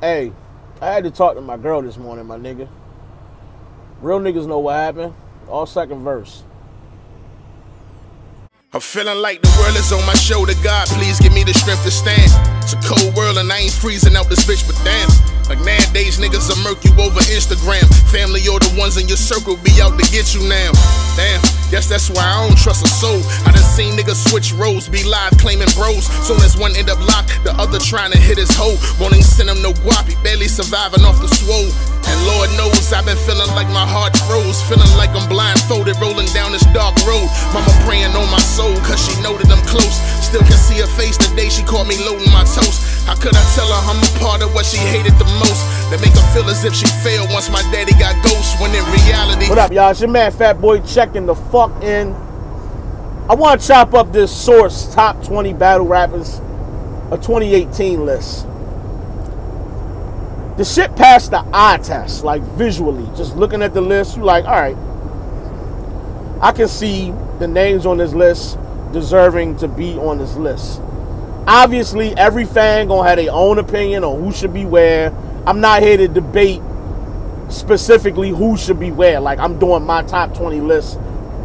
Hey, I had to talk to my girl this morning, my nigga. Real niggas know what happened. All second verse. I'm feeling like the world is on my shoulder. God, please give me the strength to stand. It's a cold world and I ain't freezing out this bitch, but damn. Like nowadays, niggas will murk you over Instagram. Family or the ones in your circle be out to get you now. Damn, guess that's why I don't trust a soul. I done seen niggas switch roles, be live claiming bros. Soon as one end up locked, the other trying to hit his hoe. Won't even send him no guapi, barely surviving off the swole. And Lord knows I've been feeling like my heart froze. Feeling like I'm blindfolded, rolling down dark road. Mama praying on my soul, cause she know that I'm close. Still can see her face the day she caught me loading my toast. How could I tell her I'm a part of what she hated the most? That make her feel as if she failed once my daddy got ghosts. When in reality, What up, y'all? It's your man Fat Boy checking the fuck in. I want to chop up this source top 20 battle rappers of 2018 list. The shit passed the eye test, like visually. Just looking at the list, you're like, all right. I can see the names on this list deserving to be on this list. Obviously, every fan gonna have their own opinion on who should be where. I'm not here to debate specifically who should be where. Like I'm doing my top 20 list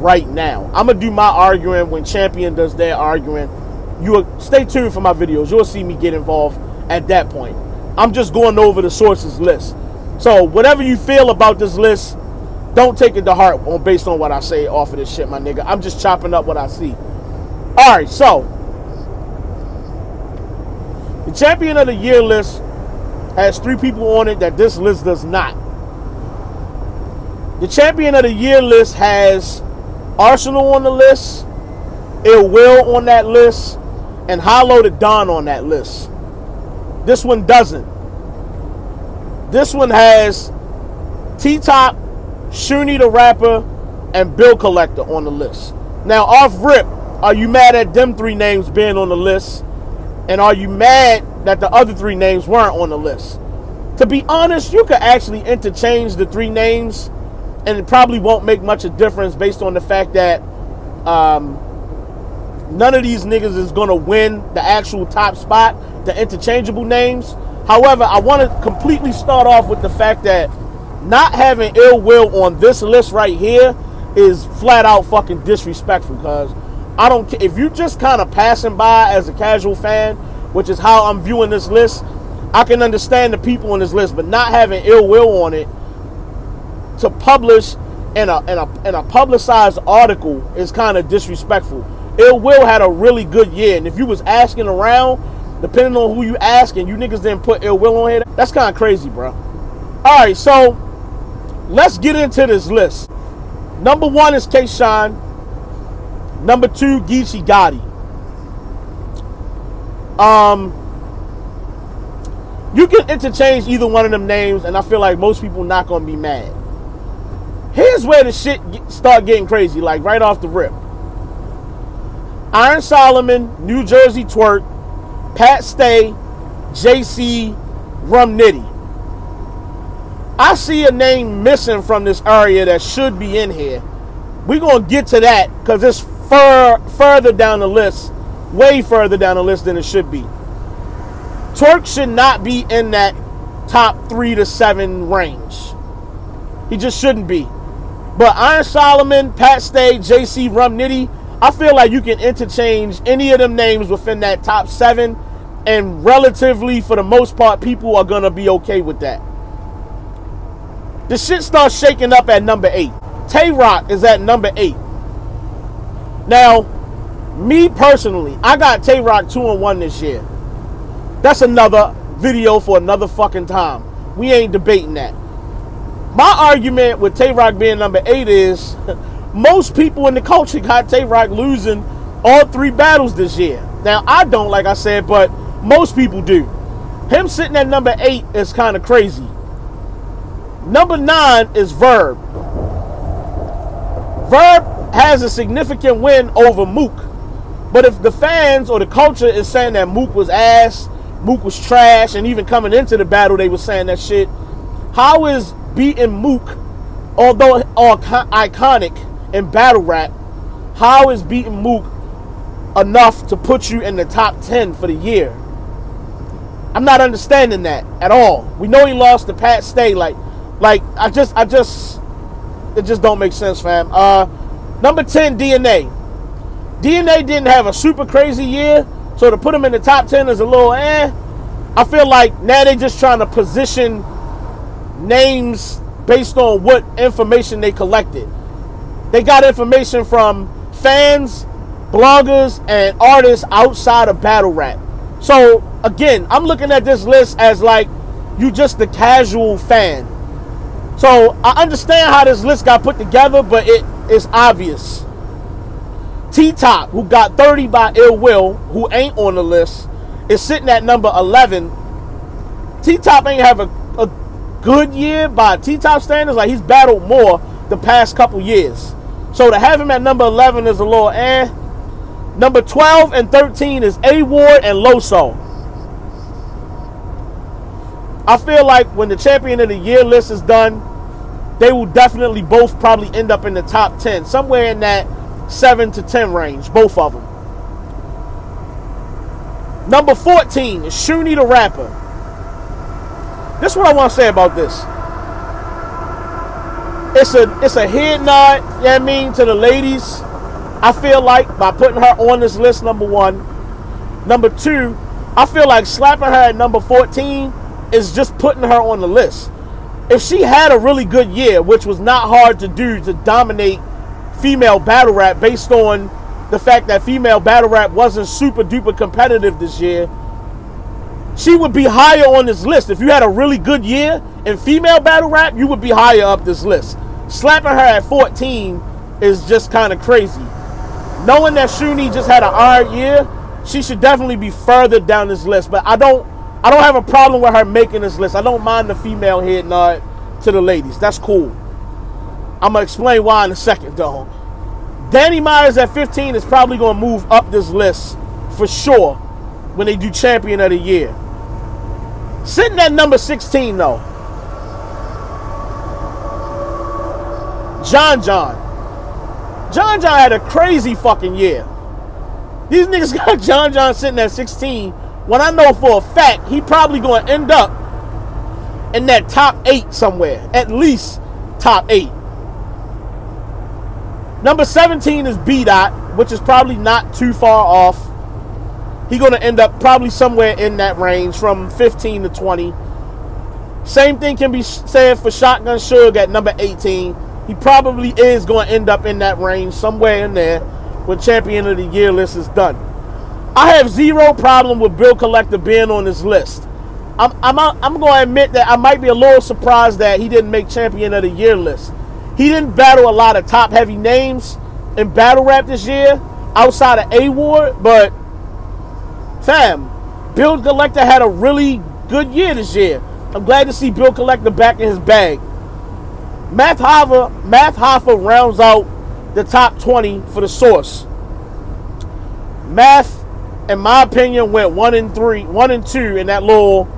right now. I'm gonna do my arguing when Champion does their arguing. You stay tuned for my videos. You'll see me get involved at that point. I'm just going over the sources list. So whatever you feel about this list, don't take it to heart based on what I say off of this shit, my nigga. I'm just chopping up what I see. All right, so the champion of the year list has three people on it that this list does not. The champion of the year list has Arsonal on the list, Ill Will on that list, and Hollow the Don on that list. This one doesn't. This one has T Top, Shuni the rapper, and Bill Collector on the list. Now, off rip, are you mad at them three names being on the list? And are you mad that the other three names weren't on the list? To be honest, you could actually interchange the three names, and it probably won't make much of difference based on the fact that um, none of these niggas is gonna win the actual top spot, the interchangeable names. However, I want to completely start off with the fact that not having ill will on this list right here is flat out fucking disrespectful. Because I don't if you just kind of passing by as a casual fan, which is how I'm viewing this list. I can understand the people on this list, but not having ill will on it to publish in a in a in a publicized article is kind of disrespectful. Ill Will had a really good year, and if you was asking around, depending on who you asking, you niggas didn't put Ill Will on here. That's kind of crazy, bro. All right, so let's get into this list. Number one is K. Shine. Number two, Geechi Gotti. Um, you can interchange either one of them names, and I feel like most people not gonna be mad. Here's where the shit get, start getting crazy, like right off the rip. Iron Solomon, New Jersey Twork, Pat Stay, JC, Rum Nitty. I see a name missing from this area that should be in here. We're gonna get to that because it's fur further down the list, way further down the list than it should be. Twork should not be in that top three to seven range. He just shouldn't be. But Iron Solomon, Pat Stay, JC Rum Nitty, I feel like you can interchange any of them names within that top seven, and relatively, for the most part, people are gonna be okay with that. The shit starts shaking up at number eight. Tay Roc is at number eight. Now, me personally, I got Tay Roc two and one this year. That's another video for another fucking time. We ain't debating that. My argument with Tay Roc being number eight is most people in the culture got Tay Roc losing all three battles this year. Now, I don't, like I said, but most people do. Him sitting at number eight is kind of crazy. Number nine is Verb. Verb has a significant win over Mook. But if the fans or the culture is saying that Mook was ass, Mook was trash, and even coming into the battle they were saying that shit, how is beating Mook, although iconic in battle rap, how is beating Mook enough to put you in the top 10 for the year? I'm not understanding that at all. We know he lost to Pat Stay. Like, like I just, I just, it just don't make sense, fam. Uh, number ten, DNA. DNA didn't have a super crazy year, so to put them in the top ten is a little eh. I feel like now they're just trying to position names based on what information they collected. They got information from fans, bloggers, and artists outside of battle rap. So again, I'm looking at this list as like you just the casual fan. So I understand how this list got put together, but it is obvious. T Top, who got 30 by Ill Will, who ain't on the list, is sitting at number 11. T Top ain't have a, a good year by T Top standards. Like he's battled more the past couple years. So to have him at number 11 is a little eh. Number 12 and 13 is A Ward and Loso. I feel like when the champion of the year list is done, they will definitely both probably end up in the top 10, somewhere in that 7 to 10 range, both of them. Number 14 is Shuni the Rapper. This is what I want to say about this. It's a it's a head nod, you know I mean, to the ladies. I feel like by putting her on this list, number one. Number two, I feel like slapping her at number 14 is just putting her on the list. If she had a really good year, which was not hard to do to dominate female battle rap based on the fact that female battle rap wasn't super duper competitive this year, she would be higher on this list. If you had a really good year in female battle rap, you would be higher up this list. Slapping her at 14 is just kind of crazy. Knowing that Shuni just had an hard year, she should definitely be further down this list. But I don't I don't have a problem with her making this list. I don't mind the female head nod to the ladies. That's cool. I'm gonna explain why in a second though. Danny Myers at 15 is probably gonna move up this list for sure when they do champion of the year. Sitting at number 16 though. John John. John John had a crazy fucking year. These niggas got John John sitting at 16 when I know for a fact he probably going to end up in that top eight somewhere. At least top eight. Number 17 is B Dot, which is probably not too far off. He going to end up probably somewhere in that range from 15 to 20. Same thing can be said for Shotgun Suge at number 18. He probably is going to end up in that range somewhere in there when Champion of the Year list is done. I have zero problem with Bill Collector being on this list. I'm, I'm, I'm going to admit that I might be a little surprised that he didn't make Champion of the Year list. He didn't battle a lot of top heavy names in battle rap this year outside of A Ward, but fam, Bill Collector had a really good year this year. I'm glad to see Bill Collector back in his bag. Math Hoffa, Math Hoffa rounds out the top 20 for the source. Math, in my opinion, went one and three, one and two in that little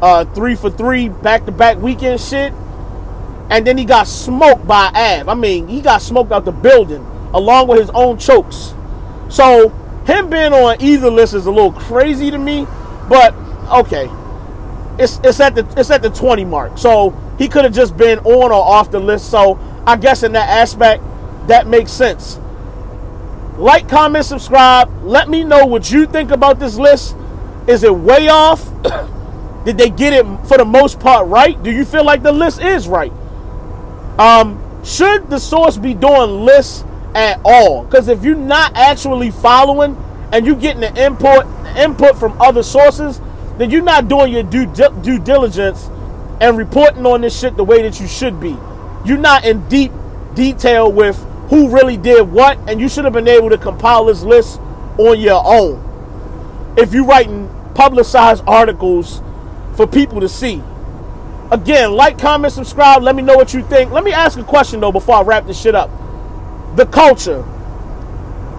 uh, three for three back to back weekend shit. And then he got smoked by Av. I mean, he got smoked out the building along with his own chokes. So him being on either list is a little crazy to me, but okay. It's it's at the it's at the 20 mark. So he could have just been on or off the list. So I guess in that aspect, that makes sense. Like, comment, subscribe. Let me know what you think about this list. Is it way off? Did they get it for the most part right? Do you feel like the list is right? Um, should the source be doing lists at all? Because if you're not actually following and you're getting the input input from other sources, then you're not doing your due due diligence and reporting on this shit the way that you should be. You're not in deep detail with who really did what, and you should have been able to compile this list on your own. If you're writing publicized articles for people to see. Again, like, comment, subscribe. Let me know what you think. Let me ask a question though before I wrap this shit up. The culture.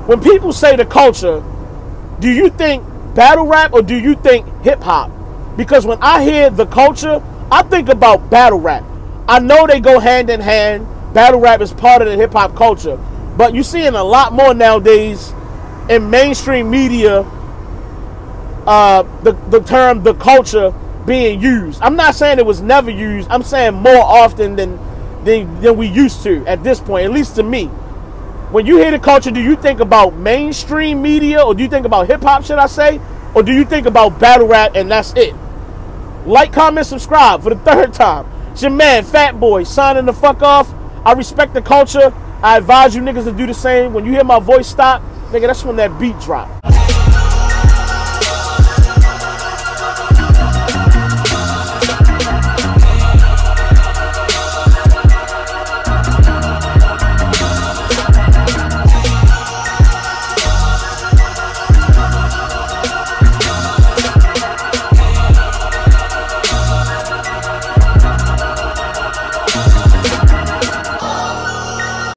When people say the culture, do you think battle rap or do you think hip hop? Because when I hear the culture, I think about battle rap. I know they go hand in hand. Battle rap is part of the hip hop culture. But you're seeing a lot more nowadays in mainstream media uh, the the term the culture being used. I'm not saying it was never used. I'm saying more often than than, than we used to at this point, at least to me. When you hear the culture, do you think about mainstream media or do you think about hip hop, should I say? Or do you think about battle rap and that's it? Like, comment, subscribe for the third time. It's your man, Fat Boy, signing the fuck off. I respect the culture. I advise you niggas to do the same. When you hear my voice stop, nigga, that's when that beat drop.